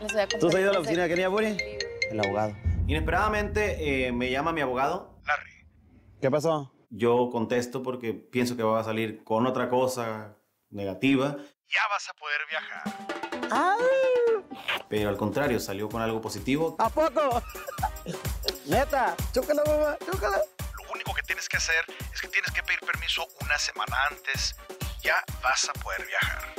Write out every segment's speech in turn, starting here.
Les voy a ¿Tú has ido a la oficina de Kenia Buri? libro. El abogado. Inesperadamente eh, me llama mi abogado. Larry, ¿Qué pasó? Yo contesto porque pienso que va a salir con otra cosa negativa, ya vas a poder viajar. pero al contrario, salió con algo positivo. ¿A poco? Neta, chúcala, mamá, chúcala. Lo único que tienes que hacer es que tienes que pedir permiso una semana antes y ya vas a poder viajar.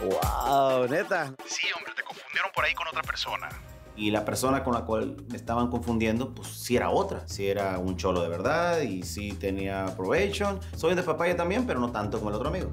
Wow, neta. Sí, hombre, confundieron por ahí con otra persona. Y la persona con la cual me estaban confundiendo, pues sí era otra. Sí era un cholo de verdad y sí tenía probation. Soy de papaya también, pero no tanto como el otro amigo.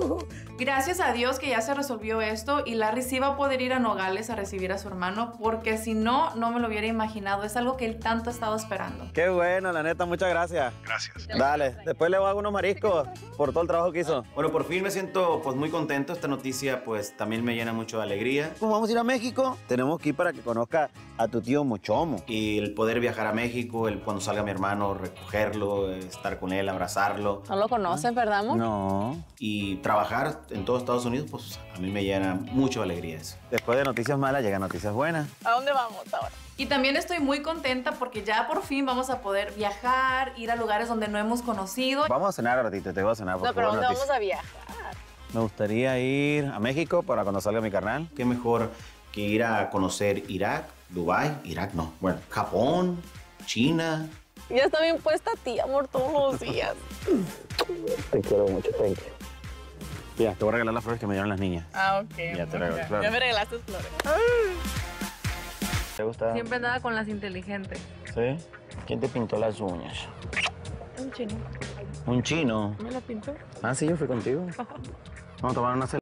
Uh, Gracias a Dios que ya se resolvió esto y Larry sí va a poder ir a Nogales a recibir a su hermano porque si no, no me lo hubiera imaginado. Es algo que él tanto ha estado esperando. qué bueno, la neta, muchas gracias. Gracias. Dale, después le voy a dar unos mariscos por todo el trabajo que hizo. Bueno, por fin me siento pues muy contento. Esta noticia pues también me llena mucho de alegría. Como vamos a ir a México, tenemos que ir para que conozca a tu tío Mochomo. Y el poder viajar a México, el cuando salga mi hermano, recogerlo, estar con él, abrazarlo No lo conoces, ¿verdad, amor? No. y trabajar en todo Estados Unidos, pues a mí me llena mucho de alegría eso. Después de noticias malas llegan noticias buenas. ¿A dónde vamos ahora? Y también estoy muy contenta porque ya por fin vamos a poder viajar, ir a lugares donde no hemos conocido. Vamos a cenar un ratito, te voy a cenar por No, pero ¿a favor, dónde noticias. vamos a viajar? Me gustaría ir a México para cuando salga mi carnal. Qué mejor que ir a conocer Irak, Dubái, Irak no, bueno, Japón, China. Ya está bien puesta a ti, amor, todos los días. Te quiero mucho, thank you. Ya, te voy a regalar las flores que me dieron las niñas. Ah, ok. Ya te regalo, claro. Ya me regalaste flores. ¿Te gusta? Siempre andaba con las inteligentes. ¿Sí? ¿Quién te pintó las uñas? Un chino. Un chino. ¿Me la pintó? Ah, sí, yo fui contigo. Vamos a tomar una